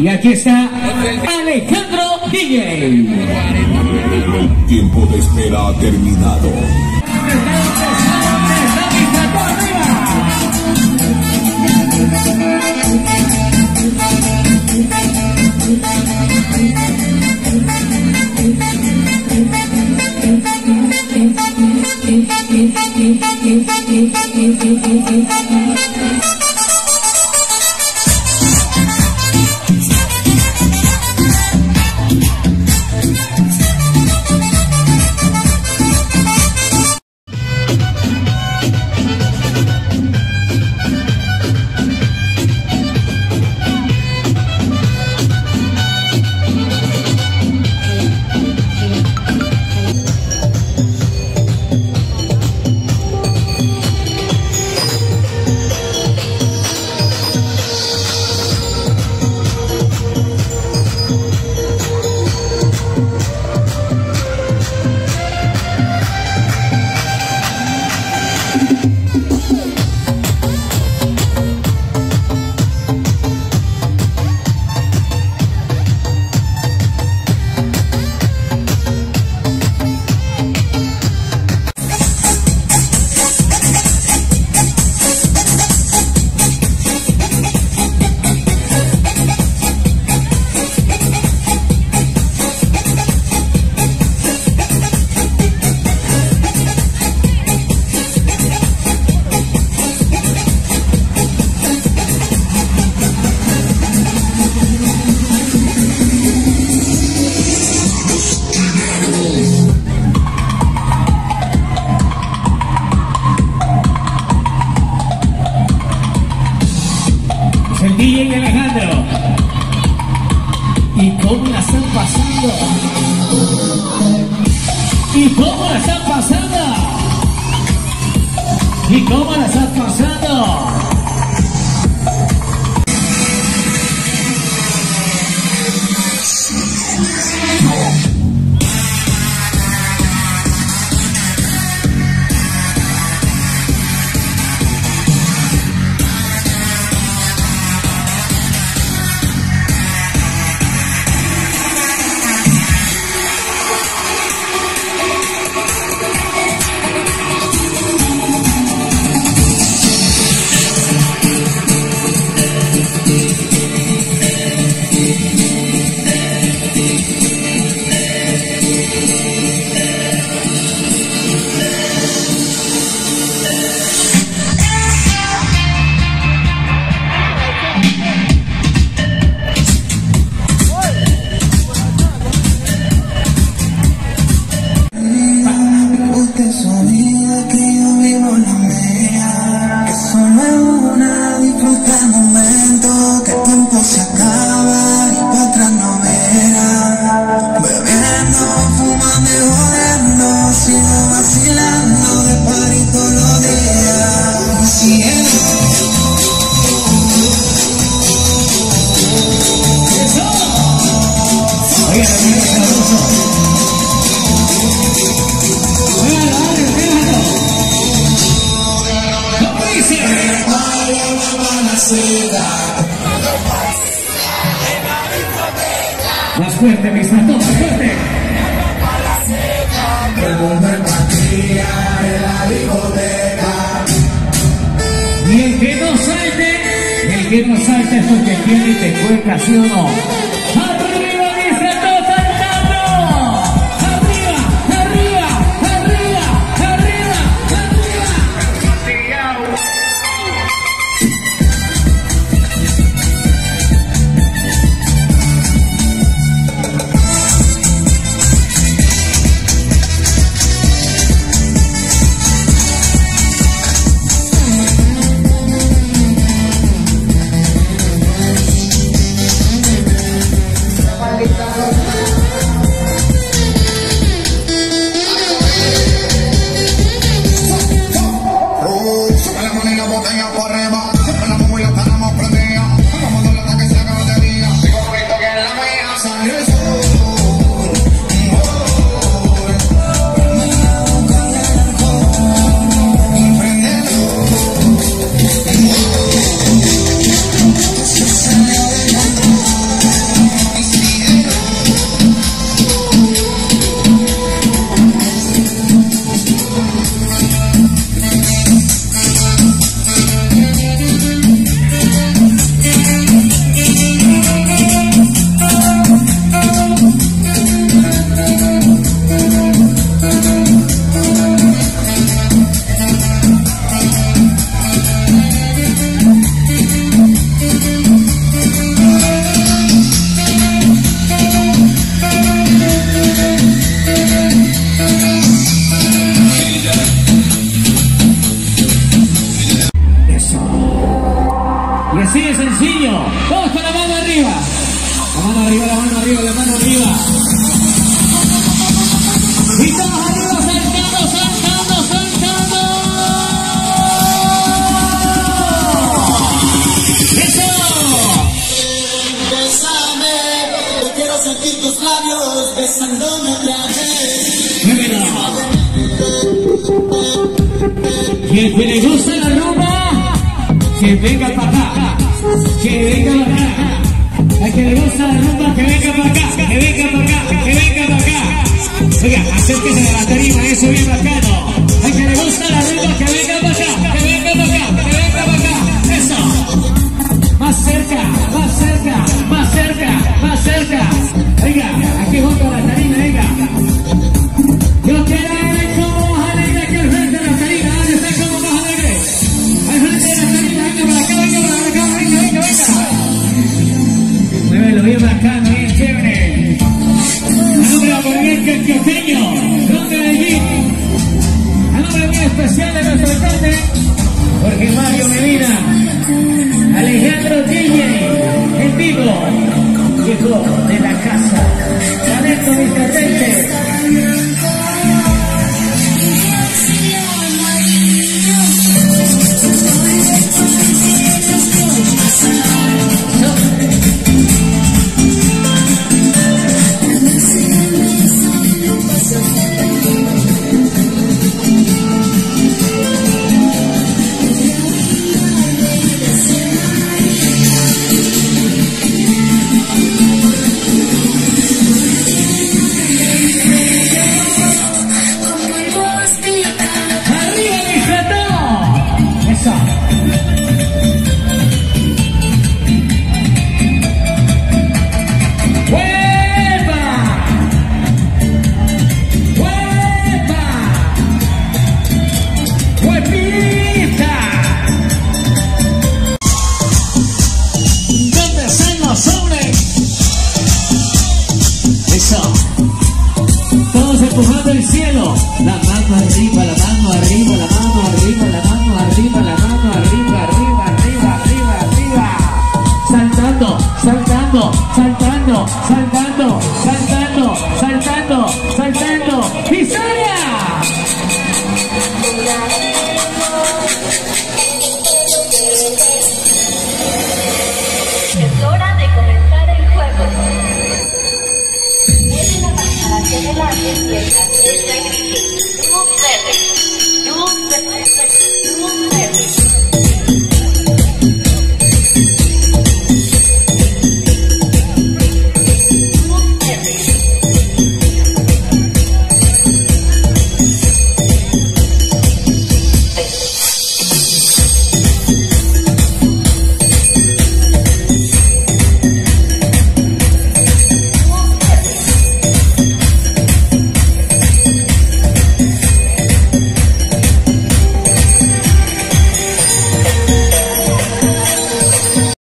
Y aquí está Alejandro DJ. Tiempo de espera ha terminado. ¿Y cómo la están pasando? ¿Y cómo la están pasando? ¿Y cómo la están pasando? Oigan, amigos, sabroso. Oigan, dale, déjalo. ¿Cómo dice? Más fuerte, mis patos, más fuerte. Y el que no salte, el que no salte es porque tiene y te cuenta, ¿sí o no? mano arriba, la mano arriba, la mano arriba. Quiero sentir tus labios besándome otra vez. Que le gusta la rumba, que venga para acá, que venga al que le gusta la rumba, que venga para acá. Que venga para acá. Que venga para acá. Oiga, acérquese de la tarima, eso bien bacano. Al que le gusta la rumba, que venga para acá. Que venga para acá. Que venga para acá. Eso. Más cerca, más cerca, más cerca, más cerca. Oiga, Jorge Mario Medina. Alejandro DJ, en vivo, hijo empujando el cielo. La mano arriba, la mano arriba,